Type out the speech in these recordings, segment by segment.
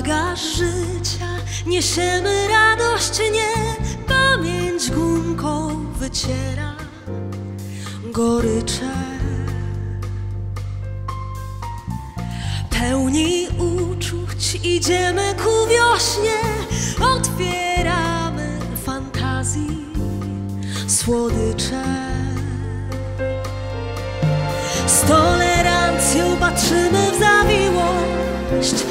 bagaż życia niesiemy radość, nie pamięć gumką wyciera gorycze. Pełni uczuć idziemy ku wiośnie, otwieramy fantazji słodycze. Z tolerancją patrzymy w zawiłość,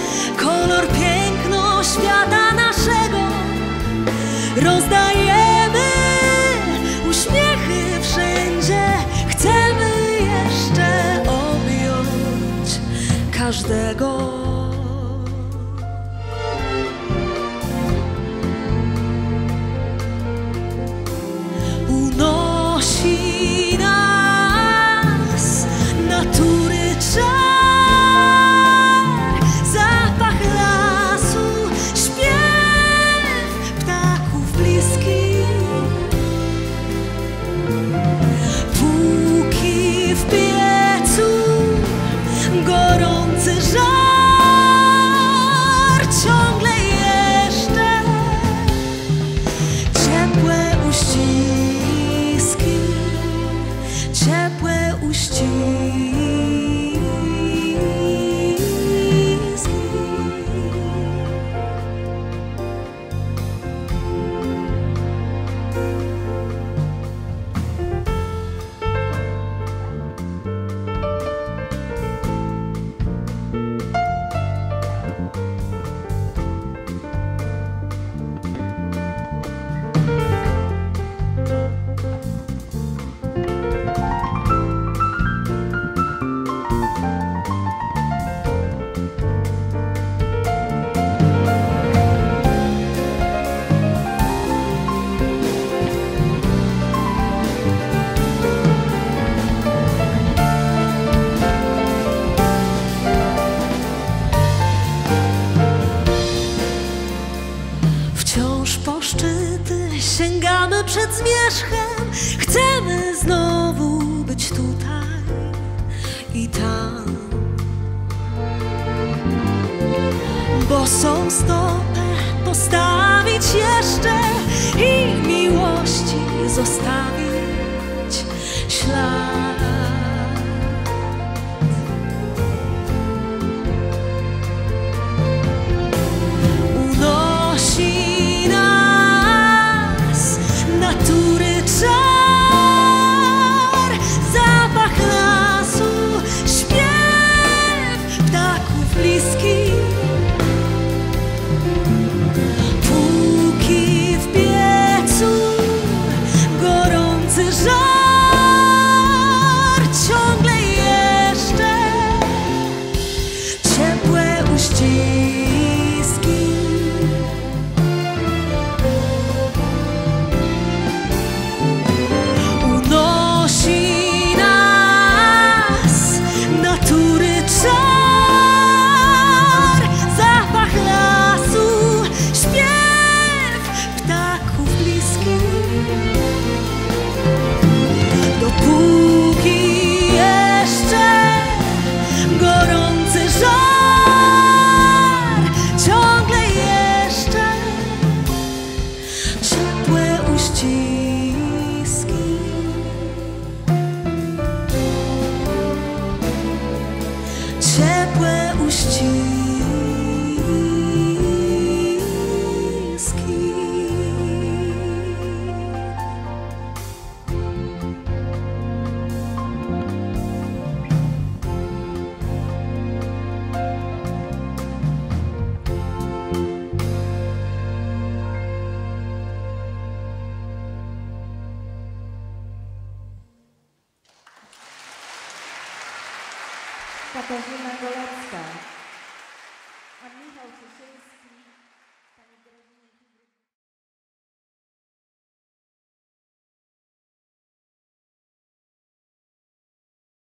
świata naszego. Rozdajemy uśmiechy wszędzie, chcemy jeszcze objąć każdego. Sięgamy przed zmierzchem. Chcemy znowu być tutaj i tam. Bosą stopę postawić jeszcze i miłości zostawić Katarzyna Golewska, a Michał Cieszyński